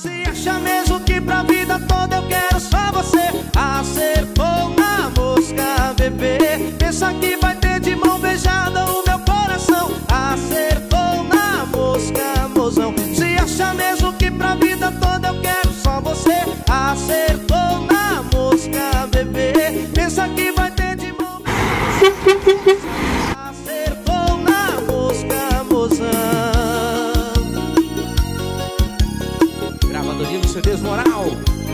Se acha mesmo que pra vida toda eu quero só você. Acertou na mosca, bebê. Pensa que vai Do CDs Moral.